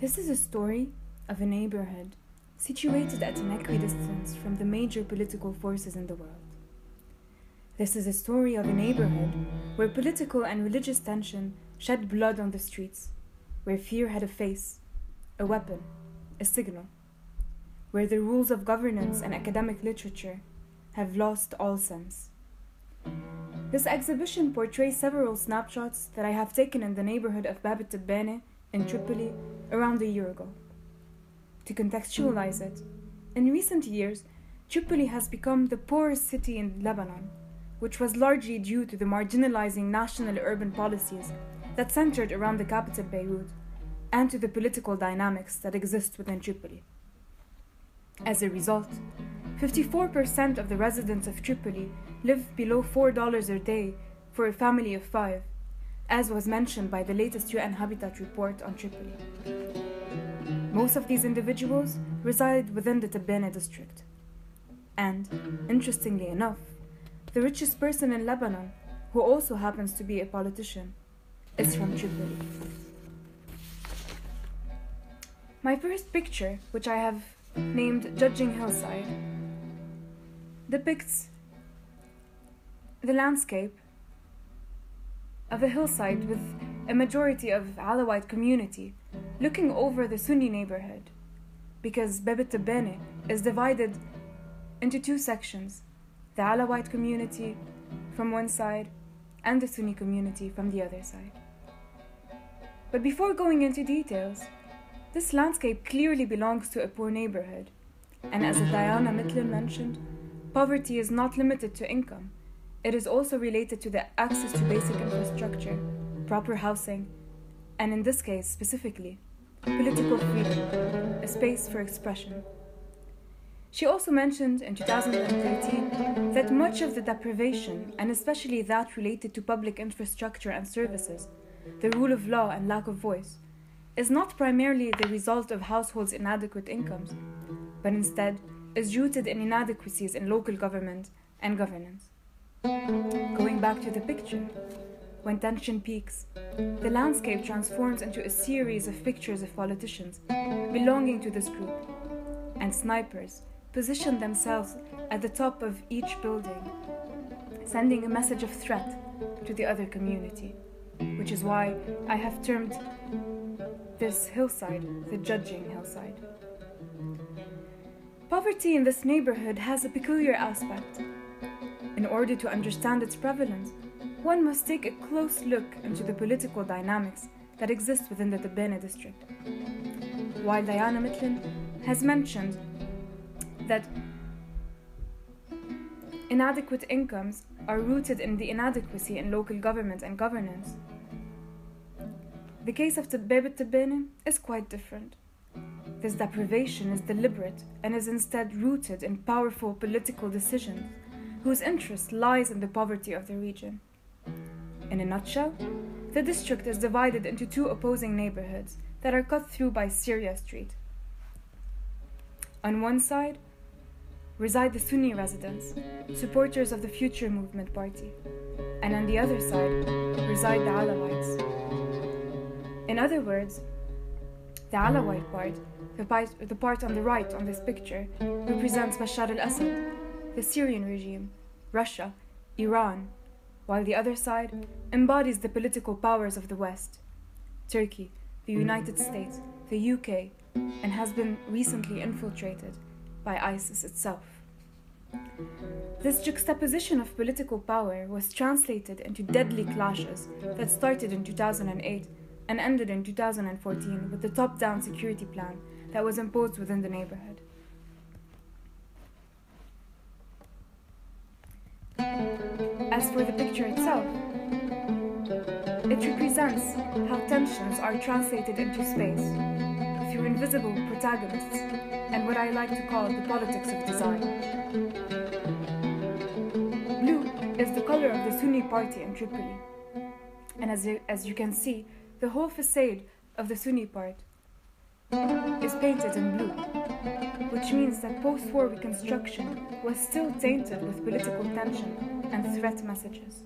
This is a story of a neighborhood situated at an equidistance from the major political forces in the world. This is a story of a neighborhood where political and religious tension shed blood on the streets, where fear had a face, a weapon, a signal, where the rules of governance and academic literature have lost all sense. This exhibition portrays several snapshots that I have taken in the neighborhood of Bab el in Tripoli around a year ago. To contextualize it, in recent years, Tripoli has become the poorest city in Lebanon, which was largely due to the marginalizing national urban policies that centered around the capital Beirut and to the political dynamics that exist within Tripoli. As a result, 54% of the residents of Tripoli live below $4 a day for a family of five, as was mentioned by the latest UN Habitat report on Tripoli. Most of these individuals reside within the Tebbaneh district. And, interestingly enough, the richest person in Lebanon, who also happens to be a politician, is from Tripoli. My first picture, which I have named Judging Hillside, depicts the landscape of a hillside with a majority of Alawite community looking over the Sunni neighborhood because Bab el Tebbaneh is divided into two sections the Alawite community from one side and the Sunni community from the other side. But before going into details, this landscape clearly belongs to a poor neighborhood, and as Diana Mitlin mentioned, poverty is not limited to income. It is also related to the access to basic infrastructure, proper housing, and in this case specifically, political freedom, a space for expression. She also mentioned in 2013 that much of the deprivation, and especially that related to public infrastructure and services, the rule of law and lack of voice, is not primarily the result of households' inadequate incomes, but instead is rooted in inadequacies in local government and governance. Going back to the picture, when tension peaks, the landscape transforms into a series of pictures of politicians belonging to this group, and snipers position themselves at the top of each building, sending a message of threat to the other community, which is why I have termed this hillside the judging hillside. Poverty in this neighborhood has a peculiar aspect. In order to understand its prevalence, one must take a close look into the political dynamics that exist within the Tebbaneh district. While Diana Mitlin has mentioned that inadequate incomes are rooted in the inadequacy in local government and governance, the case of Bab el Tebbaneh is quite different. This deprivation is deliberate and is instead rooted in powerful political decisions whose interest lies in the poverty of the region. In a nutshell, the district is divided into two opposing neighborhoods that are cut through by Syria Street. On one side reside the Sunni residents, supporters of the Future Movement Party, and on the other side reside the Alawites. In other words, the Alawite part the part, on the right on this picture represents Bashar al Assad, the Syrian regime, Russia, Iran, while the other side embodies the political powers of the West Turkey, the United States, the UK, and has been recently infiltrated by ISIS itself. This juxtaposition of political power was translated into deadly clashes that started in 2008 and ended in 2014 with the top down security plan that was imposed within the neighborhood. As for the picture itself, it represents how tensions are translated into space through invisible protagonists and what I like to call the politics of design. Blue is the color of the Sunni party in Tripoli, and as you, as you can see, the whole facade of the Sunni part is painted in blue, which means that post war reconstruction was still tainted with political tension and threat messages.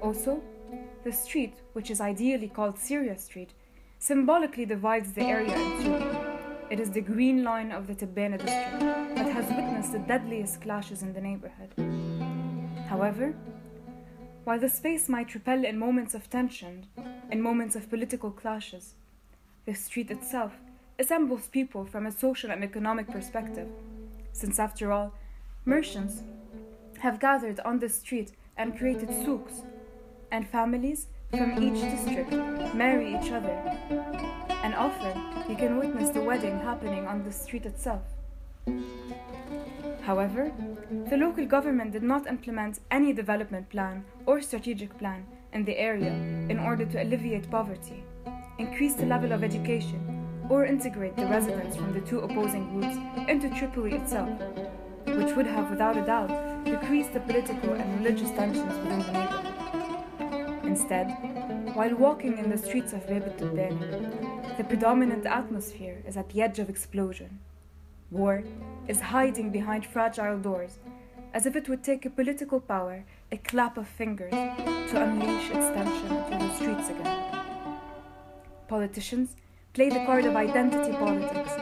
Also, the street, which is ideally called Syria Street, symbolically divides the area in two. It is the green line of the Tebbaneh district that has witnessed the deadliest clashes in the neighborhood. However, while the space might repel in moments of tension, in moments of political clashes, the street itself assembles people from a social and economic perspective, since after all, merchants have gathered on the street and created souks, and families from each district marry each other. And often you can witness the wedding happening on the street itself. However, the local government did not implement any development plan or strategic plan in the area in order to alleviate poverty, increase the level of education, or integrate the residents from the two opposing groups into Tripoli itself, which would have, without a doubt, decreased the political and religious tensions within the neighborhood. Instead, while walking in the streets of Beit the predominant atmosphere is at the edge of explosion. War is hiding behind fragile doors, as if it would take a political power a clap of fingers to unleash its tension into the streets again. Politicians play the card of identity politics,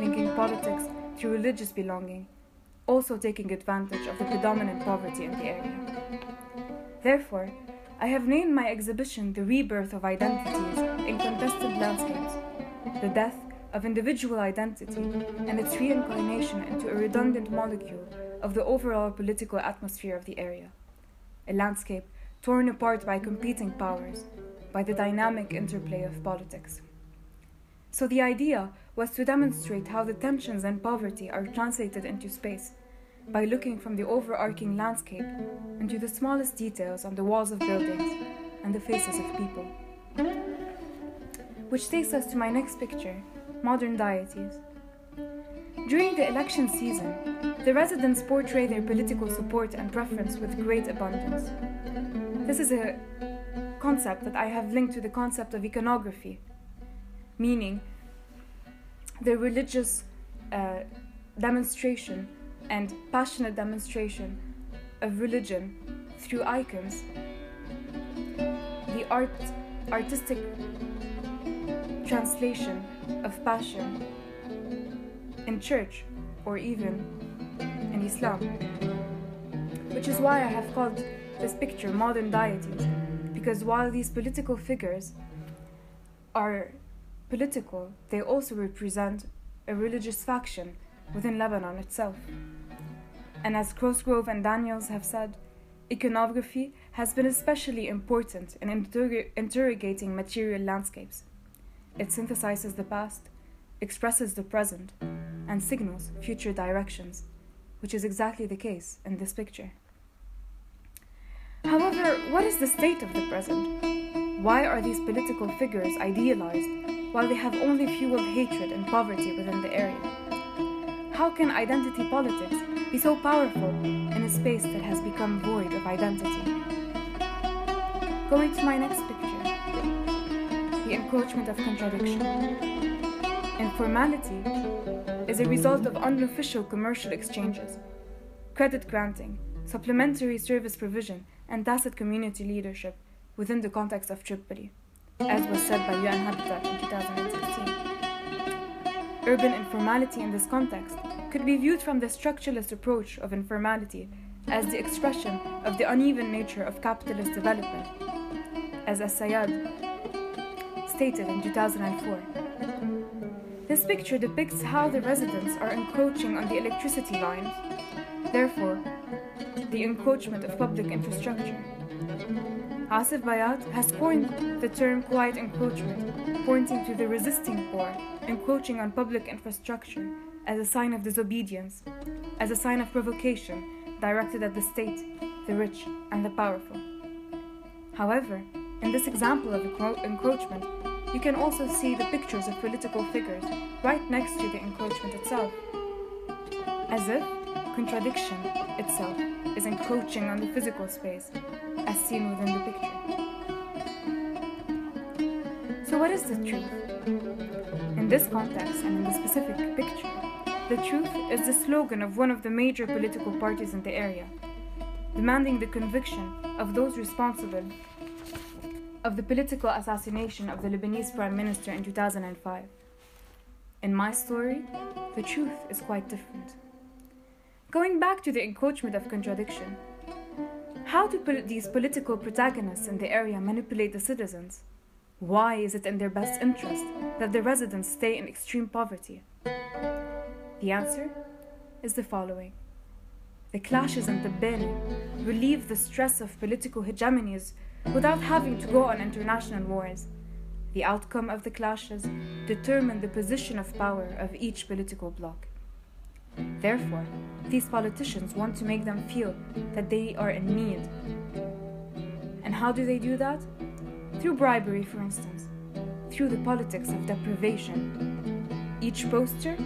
linking politics to religious belonging, also taking advantage of the predominant poverty in the area. Therefore, I have named my exhibition The Rebirth of Identities in Contested Landscapes, the death of individual identity and its reincarnation into a redundant molecule of the overall political atmosphere of the area. A landscape torn apart by competing powers, by the dynamic interplay of politics. So the idea was to demonstrate how the tensions and poverty are translated into space by looking from the overarching landscape into the smallest details on the walls of buildings and the faces of people. Which takes us to my next picture modern deities. During the election season, the residents portray their political support and preference with great abundance. This is a concept that I have linked to the concept of iconography, meaning the religious uh, demonstration and passionate demonstration of religion through icons, the art, artistic translation of passion in church or even in Islam. Which is why I have called this picture modern deities, because while these political figures are political, they also represent a religious faction within Lebanon itself. And as Cosgrove and Daniels have said, iconography has been especially important in inter- interrogating material landscapes. It synthesizes the past, expresses the present, and signals future directions, which is exactly the case in this picture. However, what is the state of the present? Why are these political figures idealized while they have only fueled hatred and poverty within the area? How can identity politics be so powerful in a space that has become void of identity? Going to my next picture the encroachment of contradiction. Informality is a result of unofficial commercial exchanges, credit granting, supplementary service provision, and tacit community leadership within the context of Tripoli, as was said by UN Habitat in 2016. Urban informality in this context could be viewed from the structuralist approach of informality as the expression of the uneven nature of capitalist development, as AlSayyad stated in 2004. This picture depicts how the residents are encroaching on the electricity lines, therefore, the encroachment of public infrastructure. Asef Bayat has coined the term quiet encroachment, pointing to the resisting poor encroaching on public infrastructure as a sign of disobedience, as a sign of provocation directed at the state, the rich, and the powerful. However, in this example of encro- encroachment, you can also see the pictures of political figures right next to the encroachment itself, as if contradiction itself is encroaching on the physical space, as seen within the picture. So, what is the truth? In this context and in the specific picture, the truth is the slogan of one of the major political parties in the area, demanding the conviction of those responsible of the political assassination of the Lebanese Prime Minister in 2005. In my story, the truth is quite different. Going back to the encroachment of contradiction, how do pol- these political protagonists in the area manipulate the citizens? Why is it in their best interest that the residents stay in extreme poverty? The answer is the following. The clashes in Tebbaneh relieve the stress of political hegemonies without having to go on international wars. The outcome of the clashes determine the position of power of each political bloc. Therefore, these politicians want to make them feel that they are in need. And how do they do that? Through bribery, for instance, through the politics of deprivation. Each poster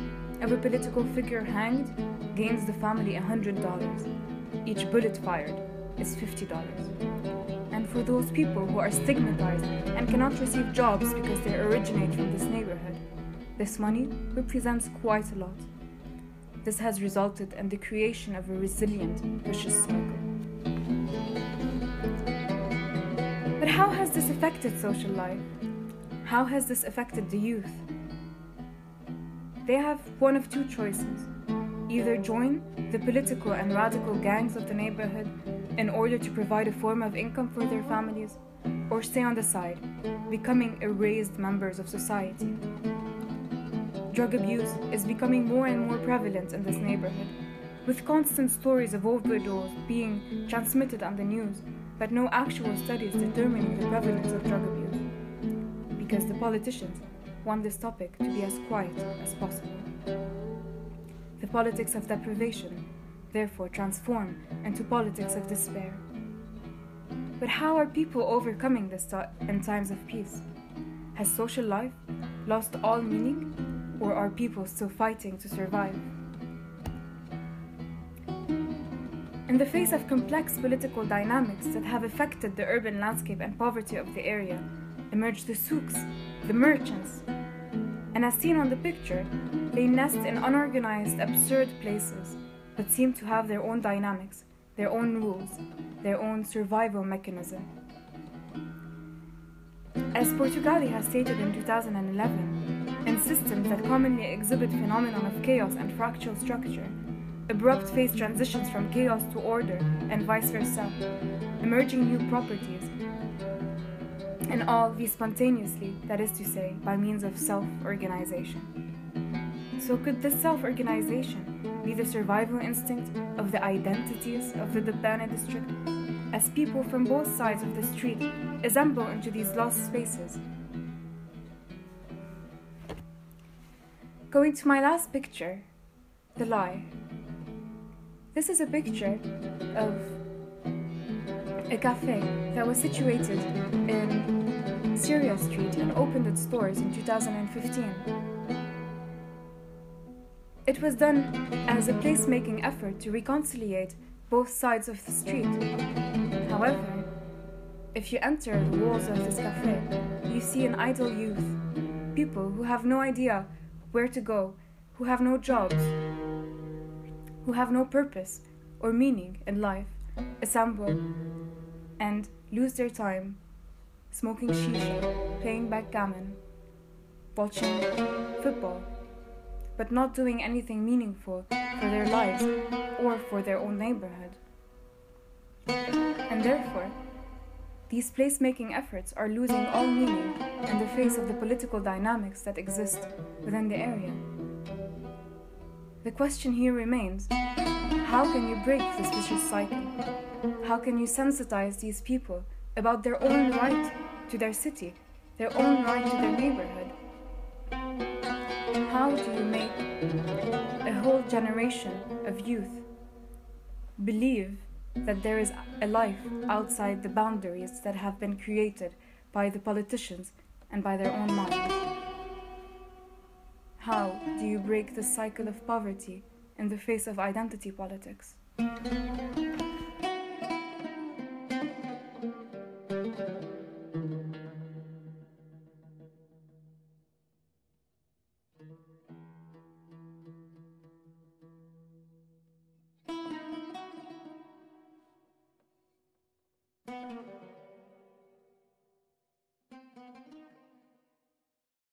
of a political figure hanged gains the family $100. Each bullet fired is $50. And for those people who are stigmatized and cannot receive jobs because they originate from this neighborhood, this money represents quite a lot. This has resulted in the creation of a resilient, vicious cycle. But how has this affected social life? How has this affected the youth? They have one of two choices either join the political and radical gangs of the neighborhood in order to provide a form of income for their families, or stay on the side, becoming erased members of society. Drug abuse is becoming more and more prevalent in this neighborhood, with constant stories of overdose being transmitted on the news, but no actual studies determining the prevalence of drug abuse. Because the politicians want this topic to be as quiet as possible. The politics of deprivation, therefore, transform into politics of despair. But how are people overcoming this in times of peace? Has social life lost all meaning, or are people still fighting to survive? In the face of complex political dynamics that have affected the urban landscape and poverty of the area, emerge the souks, the merchants, and as seen on the picture, they nest in unorganized, absurd places, but seem to have their own dynamics, their own rules, their own survival mechanism. As Portugali has stated in 2011, in systems that commonly exhibit phenomenon of chaos and fractal structure, abrupt phase transitions from chaos to order and vice versa, emerging new properties, and all these spontaneously, that is to say, by means of self organization. So, could this self organization be the survival instinct of the identities of the Tebbaneh district, as people from both sides of the street assemble into these lost spaces? Going to my last picture, the lie. This is a picture of a cafe that was situated in Syria Street and opened its doors in 2015. It was done as a placemaking effort to reconciliate both sides of the street. However, if you enter the walls of this cafe, you see an idle youth, people who have no idea where to go, who have no jobs, who have no purpose or meaning in life, assemble and lose their time smoking shisha, playing backgammon, watching football, but not doing anything meaningful for their lives or for their own neighborhood. And therefore, these placemaking efforts are losing all meaning in the face of the political dynamics that exist within the area. The question here remains how can you break this vicious cycle? How can you sensitize these people about their own right to their city, their own right to their neighborhood? How do you make a whole generation of youth believe that there is a life outside the boundaries that have been created by the politicians and by their own minds? How do you break the cycle of poverty in the face of identity politics?